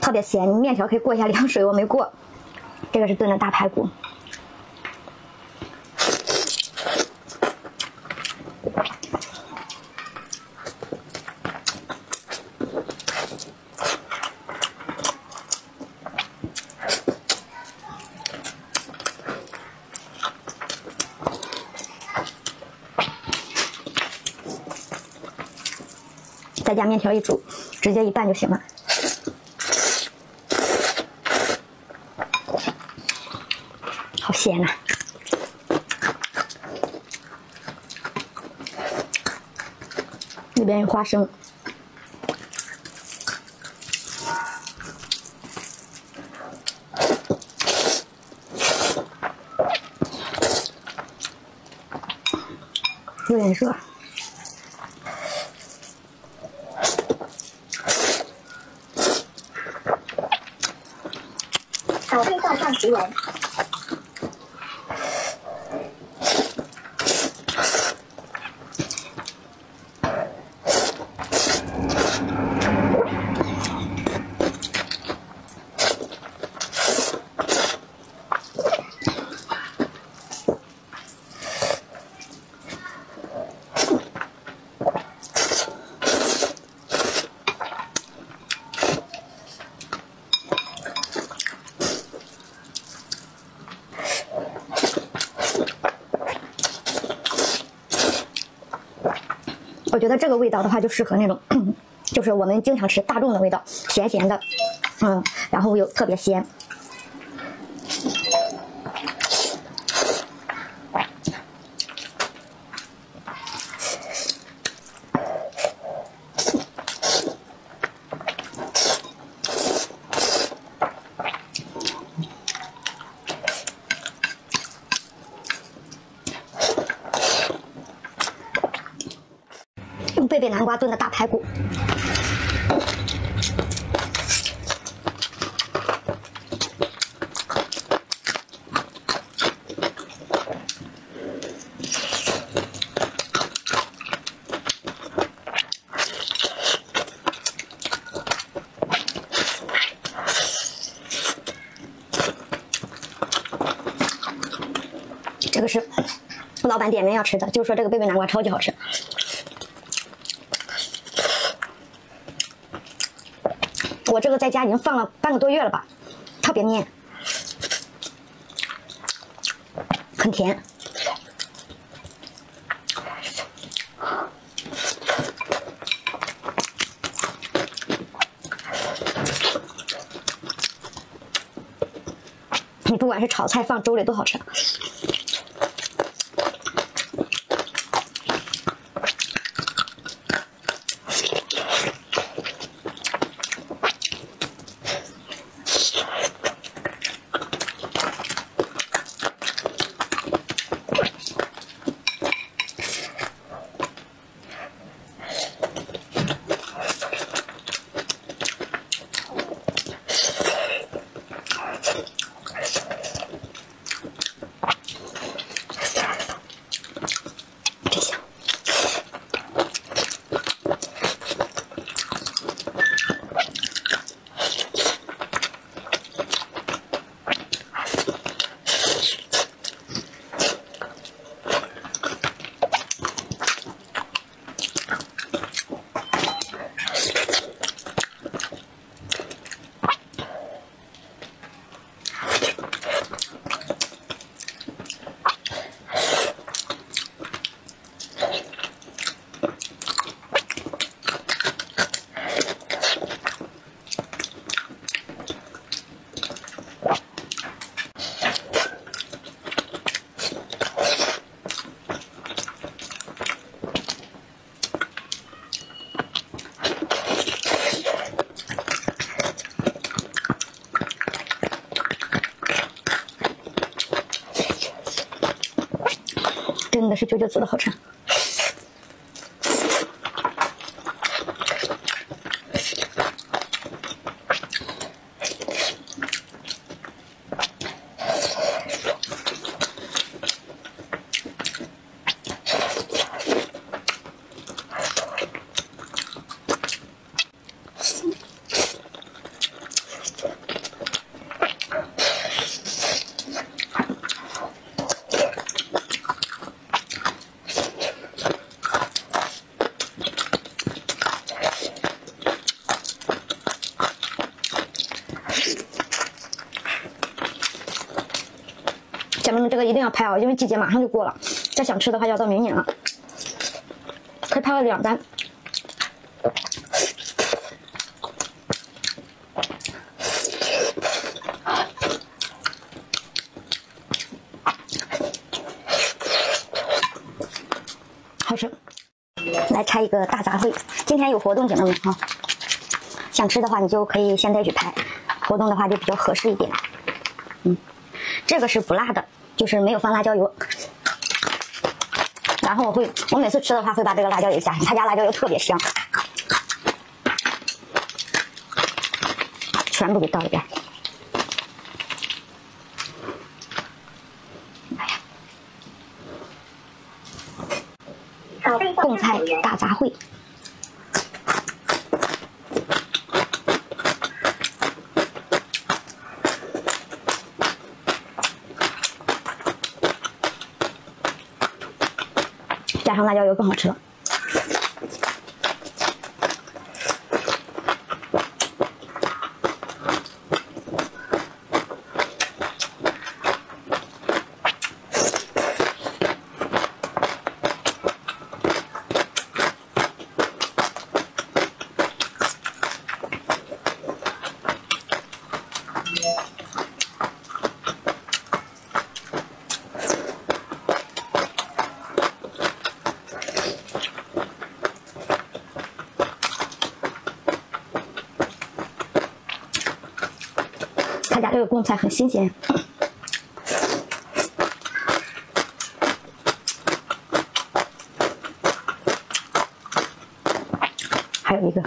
特别咸。你面条可以过一下凉水，我没过。这个是炖的大排骨。再加面条一煮，直接一拌就行了。好鲜呐！里边有花生，有点热。小贝道上奇闻。我觉得这个味道的话，就适合那种，就是我们经常吃大众的味道，咸咸的，嗯，然后又特别鲜。南瓜炖的大排骨，这个是老板点名要吃的，就是说这个贝贝南瓜超级好吃。我这个在家已经放了半个多月了吧，特别面，很甜。你不管是炒菜放粥里都好吃。是九九做的好吃。一定要拍啊，因为季节马上就过了，再想吃的话要到明年了。可以拍个两单。好吃，来拆一个大杂烩。今天有活动，姐妹们啊，想吃的话你就可以现在去拍，活动的话就比较合适一点。嗯，这个是不辣的，就是没有放辣椒油。然后我会，我每次吃的话会把这个辣椒油加，他家辣椒油特别香，全部给倒一遍。贡菜大杂烩，上辣椒油更好吃了。这个贡菜很新鲜，还有一个。